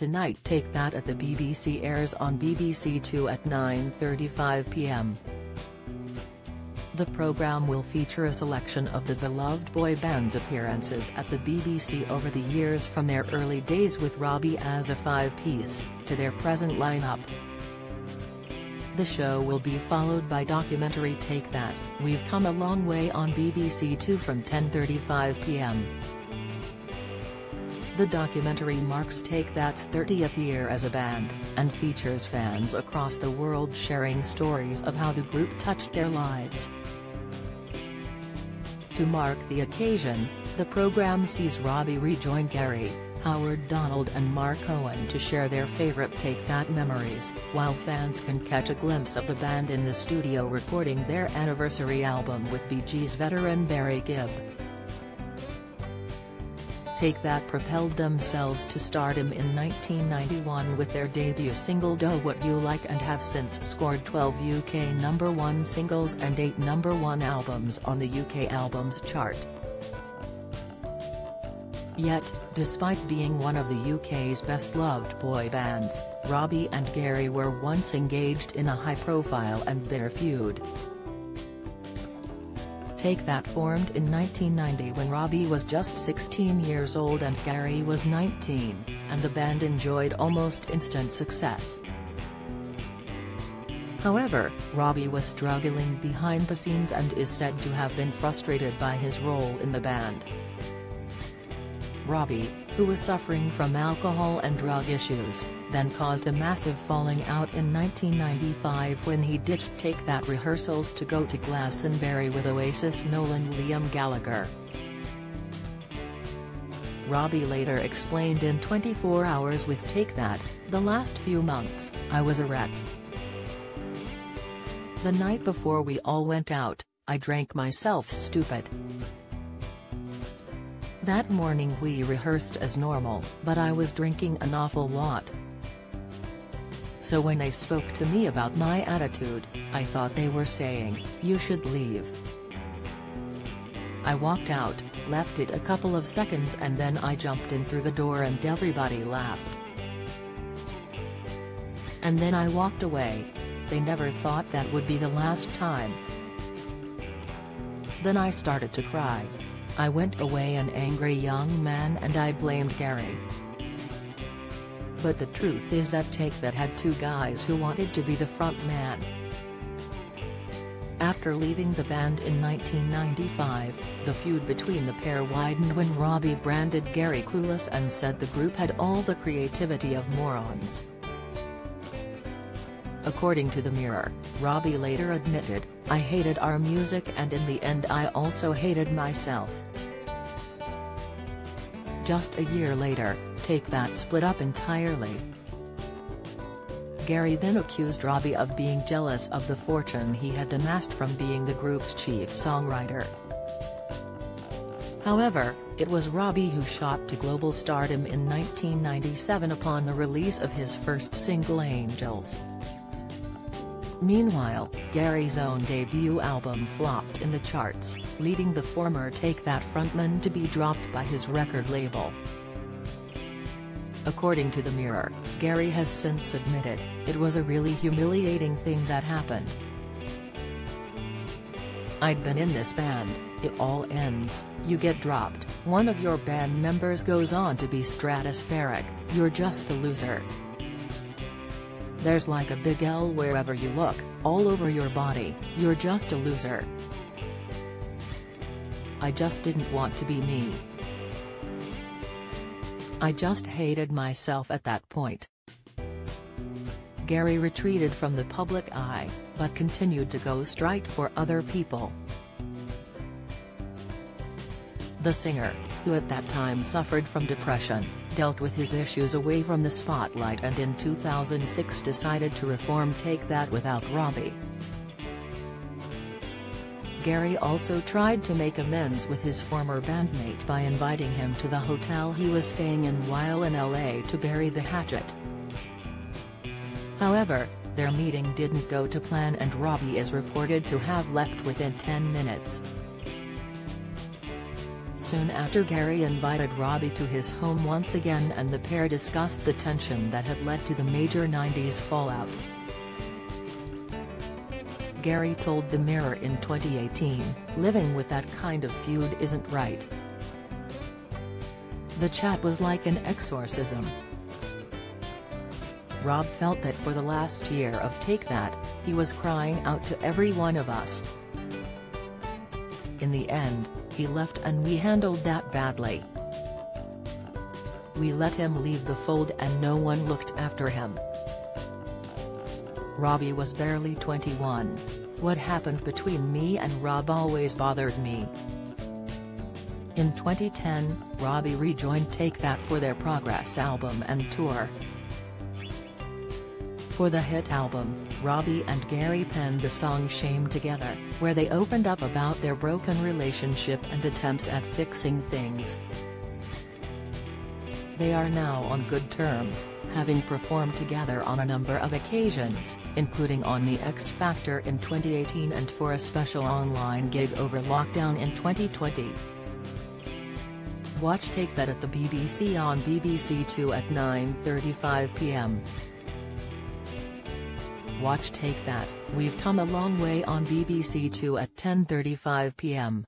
Tonight Take That at the BBC airs on BBC Two at 9.35 pm. The programme will feature a selection of the beloved boy band's appearances at the BBC over the years from their early days with Robbie as a five-piece, to their present lineup. The show will be followed by documentary Take That, We've Come a Long Way on BBC Two from 10.35 pm. The documentary marks Take That's 30th year as a band, and features fans across the world sharing stories of how the group touched their lives. To mark the occasion, the program sees Robbie rejoin Gary, Howard Donald and Mark Owen to share their favorite Take That memories, while fans can catch a glimpse of the band in the studio recording their anniversary album with Bee Gees veteran Barry Gibb. Take That propelled themselves to stardom in 1991 with their debut single Do What You Like and have since scored 12 UK number 1 singles and 8 number 1 albums on the UK Albums Chart. Yet, despite being one of the UK's best-loved boy bands, Robbie and Gary were once engaged in a high-profile and bitter feud. Take That formed in 1990 when Robbie was just 16 years old and Gary was 19, and the band enjoyed almost instant success. However, Robbie was struggling behind the scenes and is said to have been frustrated by his role in the band. Robbie, who was suffering from alcohol and drug issues, then caused a massive falling out in 1995 when he ditched Take That rehearsals to go to Glastonbury with Oasis Noel and Liam Gallagher. Robbie later explained in 24 Hours with Take That, the last few months, I was a wreck. The night before we all went out, I drank myself stupid. That morning we rehearsed as normal, but I was drinking an awful lot. So when they spoke to me about my attitude, I thought they were saying, you should leave. I walked out, left it a couple of seconds and then I jumped in through the door and everybody laughed. And then I walked away. They never thought that would be the last time. Then I started to cry. I went away an angry young man and I blamed Gary. But the truth is that Take That had two guys who wanted to be the front man. After leaving the band in 1995, the feud between the pair widened when Robbie branded Gary clueless and said the group had all the creativity of morons. According to The Mirror, Robbie later admitted, I hated our music and in the end I also hated myself. Just a year later, Take That split up entirely. Gary then accused Robbie of being jealous of the fortune he had amassed from being the group's chief songwriter. However, it was Robbie who shot to global stardom in 1997 upon the release of his first single Angels. Meanwhile, Gary's own debut album flopped in the charts, leading the former Take That frontman to be dropped by his record label. According to The Mirror, Gary has since admitted, it was a really humiliating thing that happened. I'd been in this band, it all ends, you get dropped, one of your band members goes on to be stratospheric, you're just the loser. There's like a big L wherever you look, all over your body, you're just a loser. I just didn't want to be me. I just hated myself at that point. Gary retreated from the public eye, but continued to go straight for other people. The singer, who at that time suffered from depression, dealt with his issues away from the spotlight and in 2006 decided to reform Take That without Robbie. Gary also tried to make amends with his former bandmate by inviting him to the hotel he was staying in while in LA to bury the hatchet. However, their meeting didn't go to plan and Robbie is reported to have left within 10 minutes. Soon after Gary invited Robbie to his home once again and the pair discussed the tension that had led to the major 90s fallout. Gary told The Mirror in 2018, living with that kind of feud isn't right. The chat was like an exorcism. Rob felt that for the last year of Take That, he was crying out to every one of us. In the end, he left and we handled that badly. We let him leave the fold and no one looked after him. Robbie was barely 21. What happened between me and Rob always bothered me. In 2010, Robbie rejoined Take That for their Progress album and tour. For the hit album, Robbie and Gary penned the song Shame together, where they opened up about their broken relationship and attempts at fixing things. They are now on good terms, having performed together on a number of occasions, including on The X Factor in 2018 and for a special online gig over lockdown in 2020. Watch Take That at the BBC on BBC Two at 9.35 pm. Watch Take That, We've Come a Long Way on BBC Two at 10.35 pm.